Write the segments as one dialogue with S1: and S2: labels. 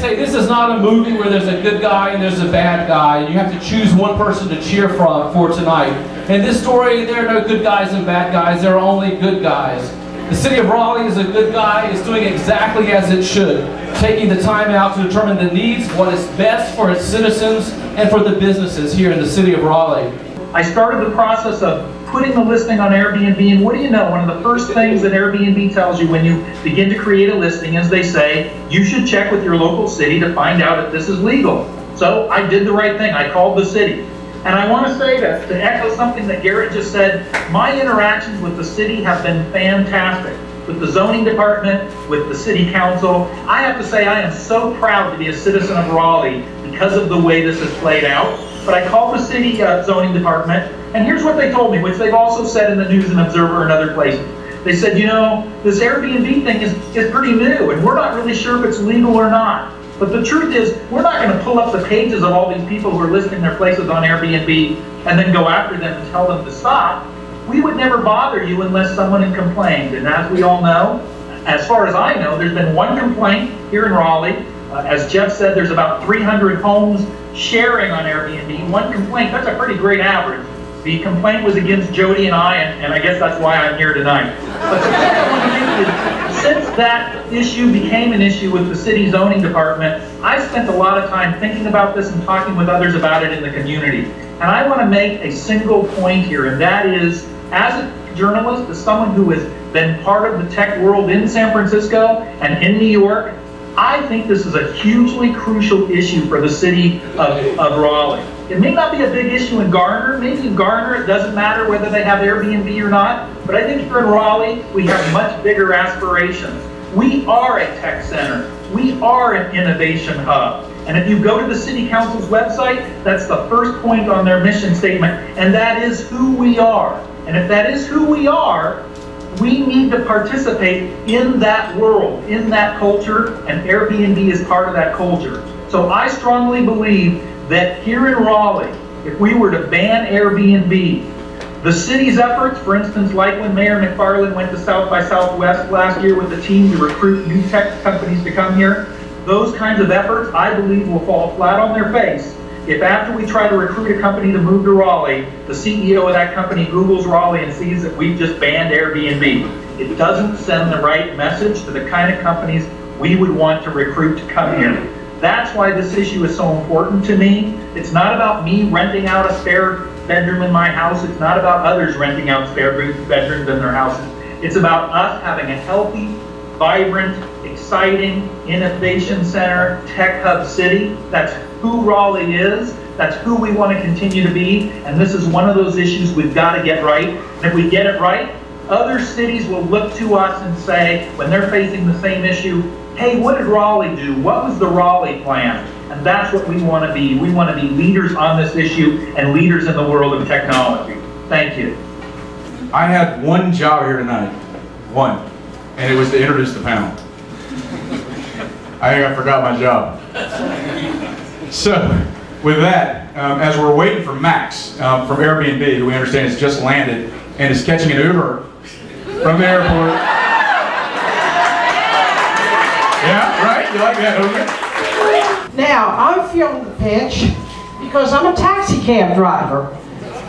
S1: say this is not a movie where there's a good guy and there's a bad guy, and you have to choose one person to cheer from for tonight. In this story, there are no good guys and bad guys, there are only good guys. The city of Raleigh is a good guy, is doing exactly as it should, taking the time out to determine the needs, what is best for its citizens and for the businesses here in the city of Raleigh.
S2: I started the process of putting the listing on Airbnb, and what do you know? One of the first things that Airbnb tells you when you begin to create a listing is they say you should check with your local city to find out if this is legal. So I did the right thing. I called the city. And I want to say that to echo something that Garrett just said, my interactions with the city have been fantastic. With the zoning department, with the city council. I have to say I am so proud to be a citizen of Raleigh because of the way this has played out. But I called the city uh, zoning department, and here's what they told me, which they've also said in the News and Observer and other places. They said, you know, this Airbnb thing is, is pretty new, and we're not really sure if it's legal or not. But the truth is, we're not going to pull up the pages of all these people who are listing their places on Airbnb and then go after them and tell them to stop. We would never bother you unless someone had complained. And as we all know, as far as I know, there's been one complaint here in Raleigh. Uh, as Jeff said, there's about 300 homes sharing on Airbnb. One complaint, that's a pretty great average. The complaint was against Jody and I, and, and I guess that's why I'm here tonight. But the is, since that issue became an issue with the city zoning department, I spent a lot of time thinking about this and talking with others about it in the community. And I want to make a single point here, and that is, as a journalist, as someone who has been part of the tech world in San Francisco and in New York, I think this is a hugely crucial issue for the city of, of Raleigh. It may not be a big issue in Garner. Maybe in Garner it doesn't matter whether they have Airbnb or not. But I think here in Raleigh, we have much bigger aspirations. We are a tech center. We are an innovation hub. And if you go to the City Council's website, that's the first point on their mission statement, and that is who we are. And if that is who we are, we need to participate in that world, in that culture, and Airbnb is part of that culture. So I strongly believe that here in Raleigh, if we were to ban Airbnb, the city's efforts, for instance, like when Mayor McFarlane went to South by Southwest last year with the team to recruit new tech companies to come here, those kinds of efforts, I believe, will fall flat on their face if after we try to recruit a company to move to Raleigh, the CEO of that company Googles Raleigh and sees that we've just banned Airbnb. It doesn't send the right message to the kind of companies we would want to recruit to come here. That's why this issue is so important to me. It's not about me renting out a spare bedroom in my house. It's not about others renting out spare bedrooms in their houses. It's about us having a healthy, vibrant, exciting innovation center, tech hub city. That's who Raleigh is. That's who we want to continue to be. And this is one of those issues we've got to get right. And if we get it right, other cities will look to us and say, when they're facing the same issue, hey, what did Raleigh do? What was the Raleigh plan? And that's what we want to be. We want to be leaders on this issue and leaders in the world of technology. Thank you.
S3: I had one job here tonight. One. And it was to introduce the panel. I think I forgot my job. So, with that, um, as we're waiting for Max um, from Airbnb, who we understand has just landed and is catching an Uber from the airport. Yeah, right? You like that,
S4: okay? Now, I'm feeling the pinch because I'm a taxi cab driver.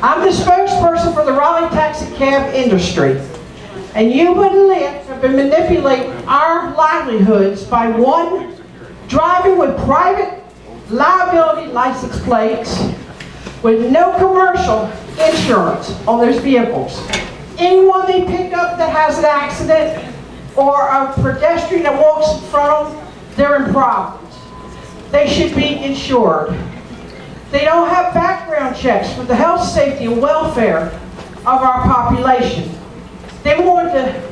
S4: I'm the spokesperson for the Raleigh taxi cab industry. And you and Lyft have been manipulating our livelihoods by one, driving with private liability license plates with no commercial insurance on those vehicles. Anyone they pick up that has an accident or a pedestrian that walks in front of them, they're in problems. They should be insured. They don't have background checks for the health, safety, and welfare of our population. They want to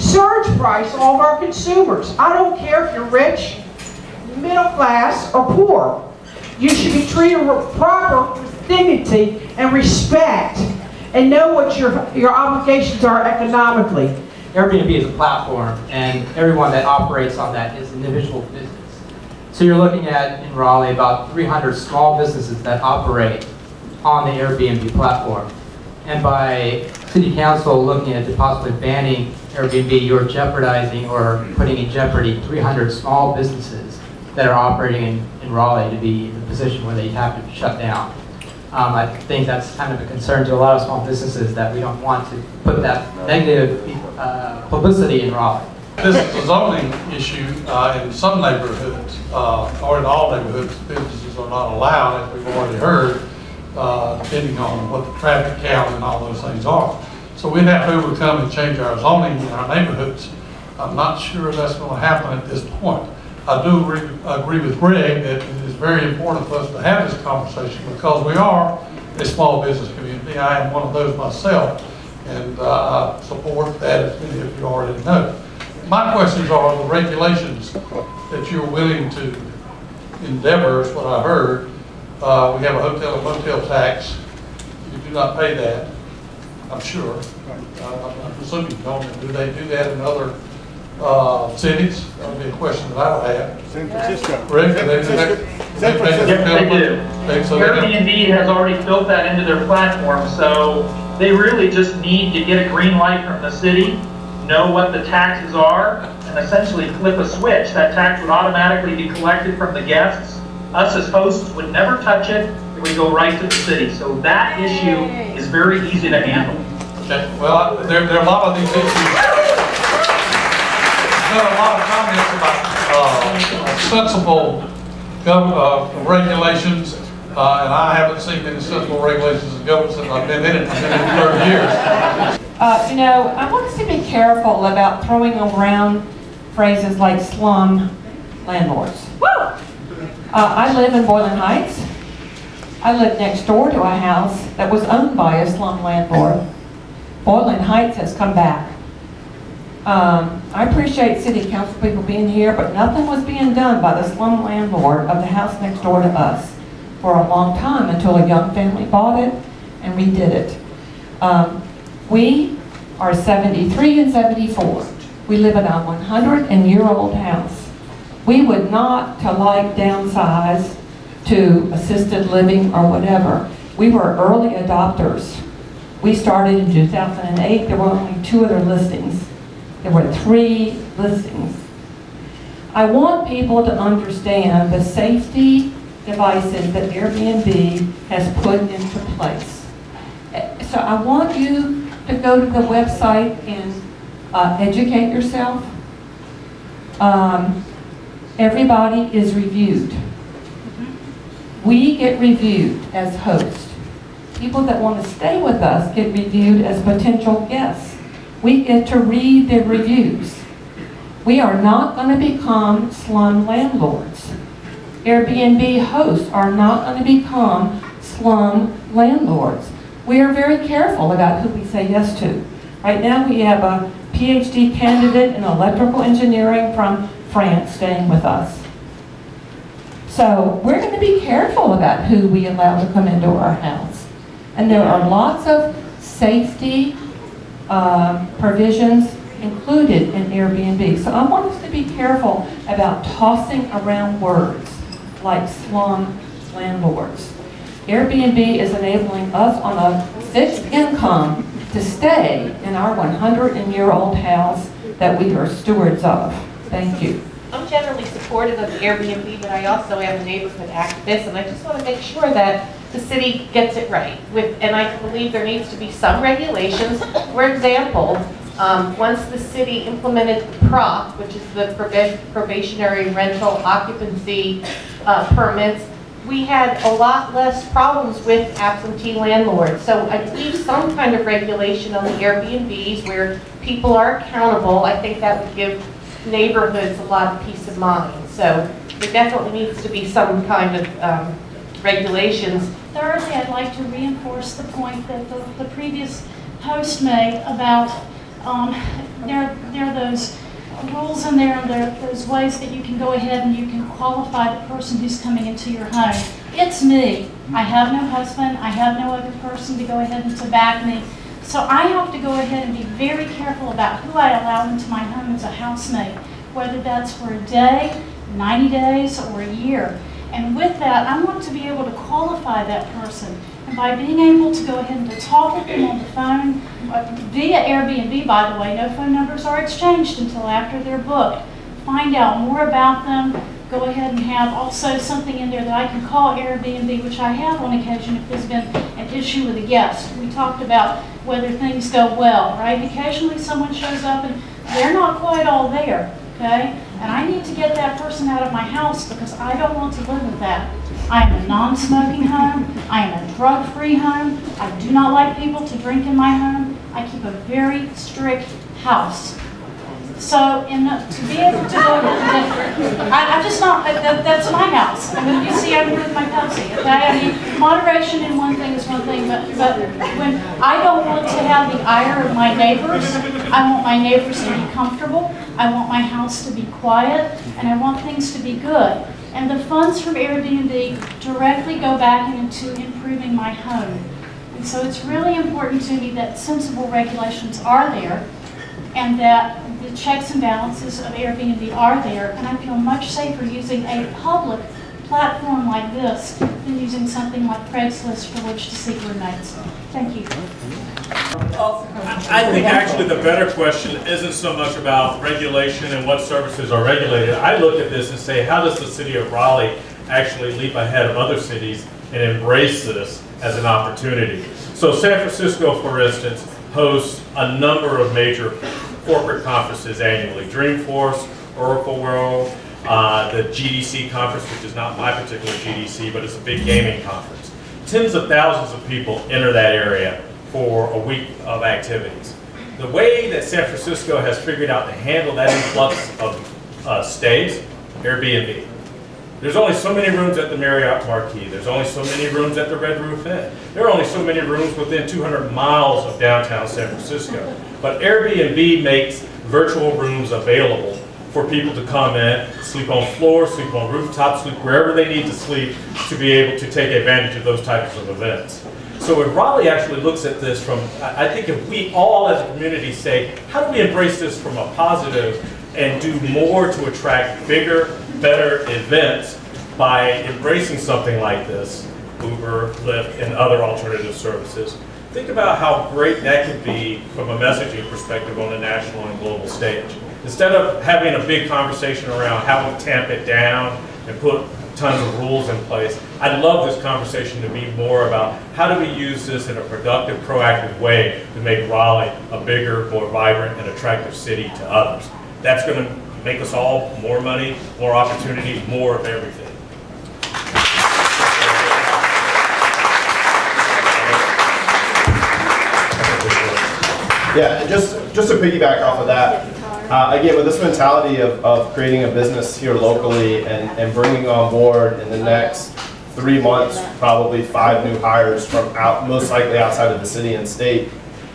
S4: surge price all of our consumers. I don't care if you're rich, middle class, or poor. You should be treated with proper dignity and respect and know what your, your obligations are economically.
S5: Airbnb is a platform and everyone that operates on that is an individual business. So you're looking at, in Raleigh, about 300 small businesses that operate on the Airbnb platform. And by City Council looking at possibly banning Airbnb, you're jeopardizing or putting in jeopardy 300 small businesses that are operating in, in Raleigh to be in the position where they have to shut down. Um, I think that's kind of a concern to a lot of small businesses that we don't want to put that negative uh, publicity in Raleigh.
S6: This is a zoning issue uh, in some neighborhoods, uh, or in all neighborhoods, businesses are not allowed, as we've already heard, uh, depending on what the traffic count and all those things are. So we'd have to overcome and change our zoning in our neighborhoods. I'm not sure that's going to happen at this point. I do agree, agree with Greg that it is very important for us to have this conversation because we are a small business community. I am one of those myself, and uh, I support that, as many of you already know. My questions are the regulations that you're willing to endeavor, is what I heard. Uh, we have a hotel and motel tax. You do not pay that, I'm sure. Uh, I'm I'm assuming you don't. Do they do that in other, uh, cities? That would be a question that I would have.
S7: San Francisco.
S6: Rick, do they do that?
S7: San Francisco.
S2: Yes, they do.
S6: They- so they don't-
S2: Airbnb has already built that into their platform, so they really just need to get a green light from the city, know what the taxes are, and essentially flip a switch. That tax would automatically be collected from the guests. Us as hosts would never touch it, it would go right to the city. So that issue is very easy to handle.
S6: Okay, well, there, there are a lot of these issues. There's been a lot of comments about, uh, sensible gov, uh, regulations, uh, and I haven't seen any sensible regulations in government since I've been in it, I've been in it thirty years.
S8: Uh, you know, I want us to be careful about throwing around phrases like slum landlords. Uh, I live in Boylan Heights. I live next door to a house that was owned by a slum landlord. Boylan Heights has come back. Um, I appreciate city council people being here, but nothing was being done by the slum landlord of the house next door to us for a long time until a young family bought it and redid it. Um, we are 73 and 74. We live in a 100-and-year-old house. We would not to like downsize to assisted living or whatever. We were early adopters. We started in 2008. There were only two other listings. There were three listings. I want people to understand the safety devices that Airbnb has put into place. Eh, So I want you to go to the website and uh, educate yourself. Um, Everybody is reviewed. We get reviewed as hosts. People that want to stay with us get reviewed as potential guests. We get to read their reviews. We are not going to become slum landlords. Airbnb hosts are not going to become slum landlords. We are very careful about who we say yes to. Right now, we have a PhD candidate in electrical engineering from France staying with us. So we're going to be careful about who we allow to come into our house. And there are lots of safety um, provisions included in Airbnb. So I want us to be careful about tossing around words like slum landlords. Airbnb is enabling us on a fixed income to stay in our 100-year-old house that we are stewards of. Thank you.
S9: I'm generally supportive of Airbnb, but I also am a neighborhood activist, and I just want to make sure that the city gets it right. With, and I believe there needs to be some regulations. For example, um, once the city implemented PROP, which is the proba- probationary rental occupancy uh, permits, we had a lot less problems with absentee landlords. So I believe some kind of regulation on the Airbnbs where people are accountable, I think that would give neighborhoods a lot of peace of mind. So there definitely needs to be some kind of um, regulations.
S10: Thirdly, I'd like to reinforce the point that the, the previous host made about, um, there, there are those rules in there, and there are those ways that you can go ahead and you can qualify the person who's coming into your home. It's me. I have no husband, I have no other person to go ahead and to back me. So I have to go ahead and be very careful about who I allow into my home as a housemate, whether that's for a day, 90 days, or a year. And with that, I want to be able to qualify that person. And by being able to go ahead and to talk with them on the phone, uh, via Airbnb, by the way, no phone numbers are exchanged until after they're booked. Find out more about them, go ahead and have also something in there that I can call Airbnb, which I have on occasion if there's been an issue with a guest. We talked about whether things go well, right? Occasionally someone shows up and they're not quite all there, okay? And I need to get that person out of my house because I don't want to live with that. I am a non-smoking home. I am a drug-free home. I do not like people to drink in my home. I keep a very strict house. So, in uh, to be able to go, I, I'm just not, that, that's my house. I mean, you see, I'm with my Pepsi, okay? I mean, moderation in one thing is one thing, but, but when, I don't want to have the ire of my neighbors. I want my neighbors to be comfortable. I want my house to be quiet, and I want things to be good. And the funds from Airbnb directly go back into improving my home. And so it's really important to me that sensible regulations are there and that the checks and balances of Airbnb are there, and I feel much safer using a public platform like this than using something like Craigslist for which to seek roommates. Thank you.
S7: Oh, I think actually the better question isn't so much about regulation and what services are regulated. I look at this and say, how does the city of Raleigh actually leap ahead of other cities and embrace this as an opportunity? So San Francisco, for instance, hosts a number of major corporate conferences annually. Dreamforce, Oracle World, uh, the GDC conference, which is not my particular GDC, but it's a big gaming conference. Tens of thousands of people enter that area for a week of activities. The way that San Francisco has figured out to handle that influx of uh, stays, Airbnb. There's only so many rooms at the Marriott Marquis. There's only so many rooms at the Red Roof Inn. There are only so many rooms within 200 miles of downtown San Francisco. But Airbnb makes virtual rooms available for people to come in, sleep on floors, sleep on rooftops, sleep wherever they need to sleep to be able to take advantage of those types of events. So if Raleigh actually looks at this from, I think if we all as a community say, how do we embrace this from a positive and do more to attract bigger, better events by embracing something like this, Uber, Lyft, and other alternative services, think about how great that could be from a messaging perspective on a national and global stage. Instead of having a big conversation around how to tamp it down and put tons of rules in place, I'd love this conversation to be more about how do we use this in a productive, proactive way to make Raleigh a bigger, more vibrant, and attractive city to others. That's going to make us all more money, more opportunity, more of everything.
S11: Yeah, just just to piggyback off of that, uh, again, with this mentality of, of creating a business here locally and, and bringing on board in the next three months, probably five new hires from out, most likely outside of the city and state.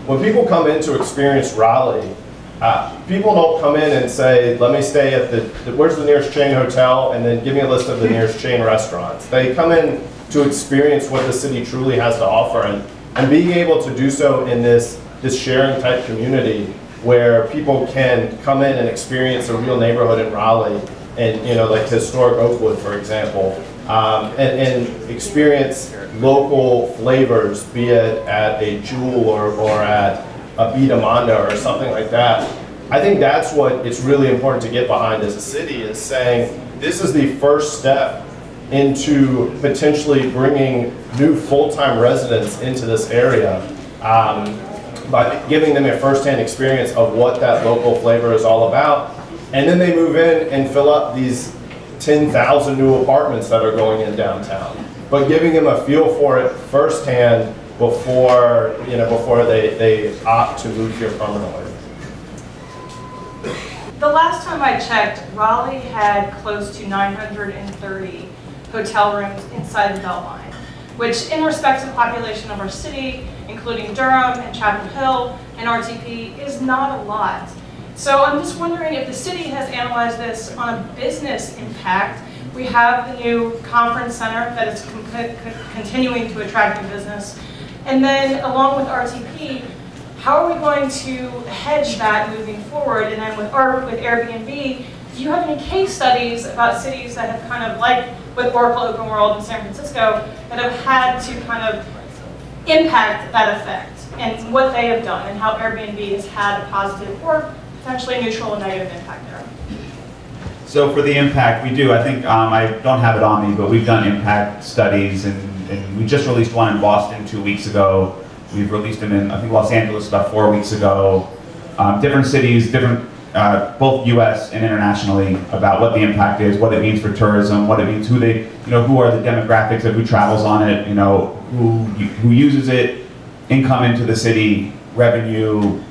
S11: When people come in to experience Raleigh, uh, people don't come in and say, let me stay at the, where's the nearest chain hotel, and then give me a list of the nearest chain restaurants. They come in to experience what the city truly has to offer, and, and being able to do so in this this sharing type community where people can come in and experience a real neighborhood in Raleigh and, you know, like historic Oakwood, for example, um, and, and, experience local flavors, be it at a Joule or, or at a Bida Manda or something like that. I think that's what it's really important to get behind as a city is saying this is the first step into potentially bringing new full-time residents into this area. Um, by giving them a firsthand experience of what that local flavor is all about. And then they move in and fill up these 10,000 new apartments that are going in downtown. But giving them a feel for it firsthand before, you know, before they, they opt to move here permanently.
S12: The last time I checked, Raleigh had close to 930 hotel rooms inside the Beltline, which in respect to the population of our city including Durham and Chapel Hill and RTP, is not a lot. So I'm just wondering if the city has analyzed this on a business impact. We have the new conference center that is continuing to attract new business. And then along with RTP, how are we going to hedge that moving forward? And then with, with Airbnb, do you have any case studies about cities that have kind of, like with Oracle Open World in San Francisco, that have had to kind of impact that effect and what they have done and how Airbnb has had a positive or potentially neutral and negative impact there.
S13: So for the impact, we do, I think, um, I don't have it on me, but we've done impact studies and, and we just released one in Boston two weeks ago. We've released them in, I think, Los Angeles about four weeks ago. Um, different cities, different, uh, both US and internationally about what the impact is, what it means for tourism, what it means, who they, you know, who are the demographics of who travels on it, you know, who, who uses it, income into the city, revenue,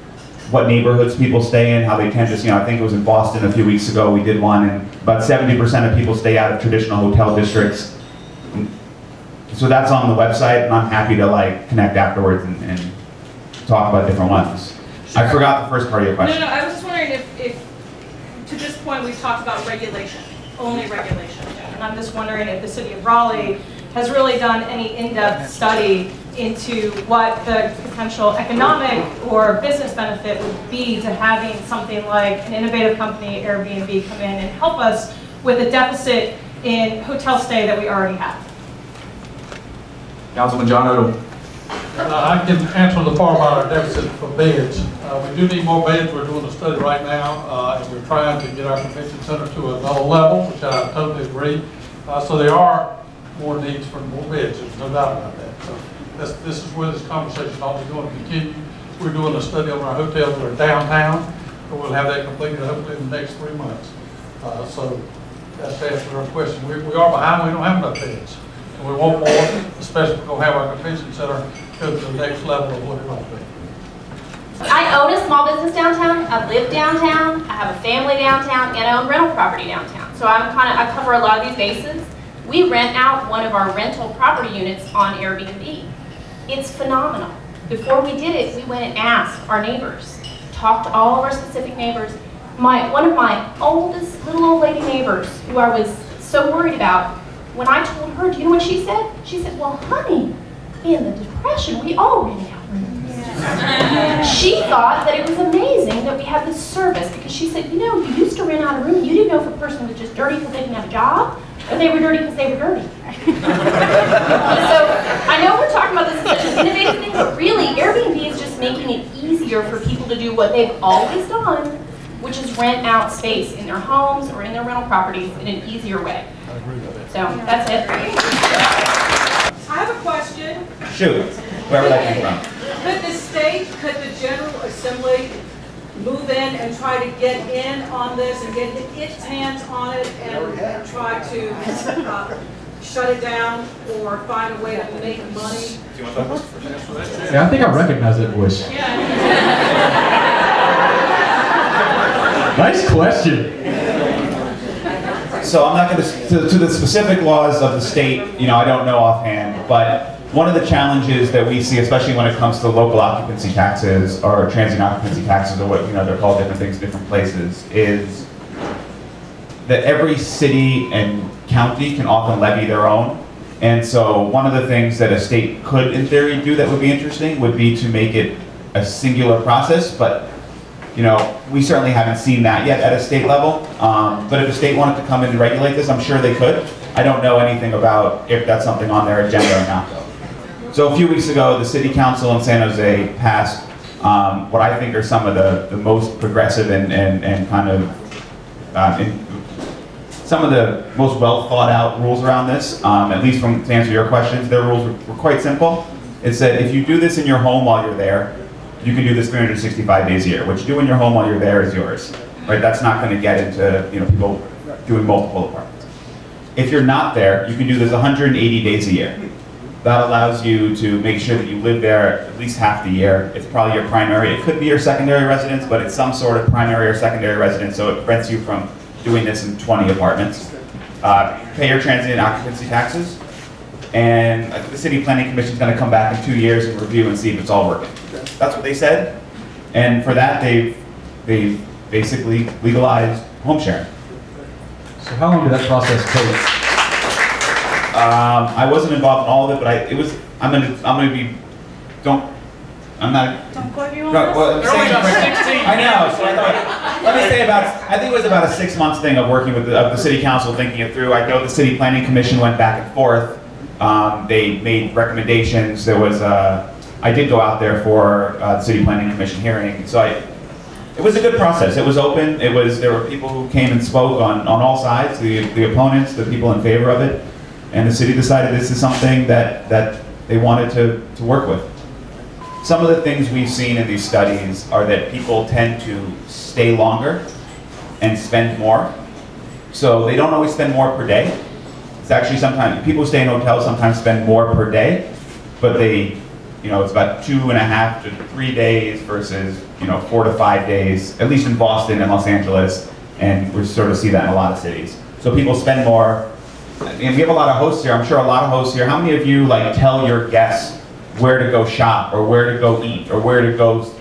S13: what neighborhoods people stay in, how they tend to, you know, I think it was in Boston a few weeks ago, we did one, and about 70% of people stay out of traditional hotel districts. So that's on the website, and I'm happy to like connect afterwards and, and talk about different ones. I forgot the first part of your
S12: No,
S13: question.
S12: no, I was just wondering if, if, to this point, we've talked about regulation, only regulation. And I'm just wondering if the city of Raleigh has really done any in-depth study into what the potential economic or business benefit would be to having something like an innovative company, Airbnb, come in and help us with a deficit in hotel stay that we already have.
S3: Councilman John Odom.
S6: Uh, I can answer the part about our deficit for beds. Uh, We do need more beds. We're doing a study right now, uh, and we're trying to get our convention center to another level, which I totally agree. Uh, So there are more needs for more beds, there's no doubt about that. So this, this is where this conversation ought to go and continue. We're doing a study on our hotels that are downtown, and we'll have that completed hopefully in the next three months. Uh, So that's to answer to your question. We we are behind, we don't have enough beds. We want more, especially if we're gonna have our convention center go to the next level of what it to be.
S14: I own a small business downtown, I live downtown, I have a family downtown, and I own rental property downtown. So I'm kind of, I cover a lot of these bases. We rent out one of our rental property units on Airbnb. It's phenomenal. Before we did it, we went and asked our neighbors, talked to all of our specific neighbors. My, one of my oldest little old lady neighbors, who I was so worried about, when I told her, do you know what she said? She said, well, honey, in the Depression, we all rented out rooms. She thought that it was amazing that we had this service because she said, you know, you used to rent out a room, you didn't know if a person was just dirty because they didn't have a job, or they were dirty because they were dirty. so I know we're talking about this as such an innovative thing, but really Airbnb is just making it easier for people to do what they've always done, which is rent out space in their homes or in their rental properties in an easier way. So that's it.
S15: I have a question.
S13: Shoot, wherever that came from.
S15: Could the state, could the General Assembly move in and try to get in on this and get its hands on it and and try to uh, shut it down or find a way to make money? Do you want that one?
S3: Yeah, I think I recognize that voice. Yeah. Nice question.
S13: So I'm not going to, to, the specific laws of the state, you know, I don't know offhand, but one of the challenges that we see, especially when it comes to local occupancy taxes or transient occupancy taxes or what, you know, they're called different things in different places, is that every city and county can often levy their own. And so one of the things that a state could, in theory, do that would be interesting would be to make it a singular process, but you know, we certainly haven't seen that yet at a state level. Um, but if the state wanted to come in and regulate this, I'm sure they could. I don't know anything about if that's something on their agenda or not. Though. So a few weeks ago, the city council in San Jose passed um, what I think are some of the, the most progressive and, and, and kind of uh, in, some of the most well thought out rules around this, um, at least from to answer your questions, their rules were, were quite simple. It said if you do this in your home while you're there, you can do this 365 days a year. What you do in your home while you're there is yours, right? That's not going to get into you know people doing multiple apartments. If you're not there, you can do this 180 days a year. That allows you to make sure that you live there at least half the year. It's probably your primary. It could be your secondary residence, but it's some sort of primary or secondary residence, so it prevents you from doing this in 20 apartments. Uh, pay your transient occupancy taxes, and the city planning commission is going to come back in two years and review and see if it's all working. That's what they said, and for that they've they've basically legalized home sharing.
S3: So how long did that process take?
S13: Um, I wasn't involved in all of it, but I it was I'm gonna I'm gonna be don't I'm not
S10: Don't quote you on
S13: Right,
S10: this.
S13: well, I'm saying- I know, so I thought, let me say about, I think it was about a six months thing of working with the, of the city council, thinking it through. I know the city planning commission went back and forth. Um, they made recommendations. There was, uh, I did go out there for, uh, the city planning commission hearing. So I, it was a good process. It was open. It was there were people who came and spoke on, on all sides, the, the opponents, the people in favor of it, and the city decided this is something that, that they wanted to, to work with. Some of the things we've seen in these studies are that people tend to stay longer and spend more. So they don't always spend more per day. It's actually sometimes, people stay in hotels sometimes spend more per day, but they, you know, it's about two and a half to three days versus, you know, four to five days, at least in Boston and Los Angeles, and we sort of see that in a lot of cities. So people spend more, and we have a lot of hosts here, I'm sure a lot of hosts here, how many of you like tell your guests where to go shop, or where to go eat, or where to go,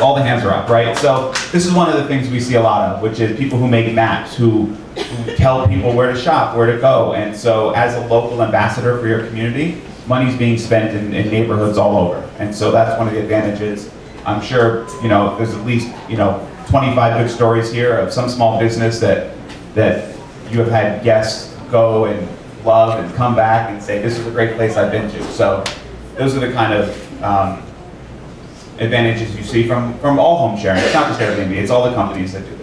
S13: all the hands are up, right? So this is one of the things we see a lot of, which is people who make maps, who, who tell people where to shop, where to go, and so as a local ambassador for your community, money's being spent in, in neighborhoods all over, and so that's one of the advantages. I'm sure, you know, there's at least, you know, 25 good stories here of some small business that, that you have had guests go and love and come back and say, this is a great place I've been to. So those are the kind of um, advantages you see from, from all home sharing. It's not just Airbnb, it's all the companies that do.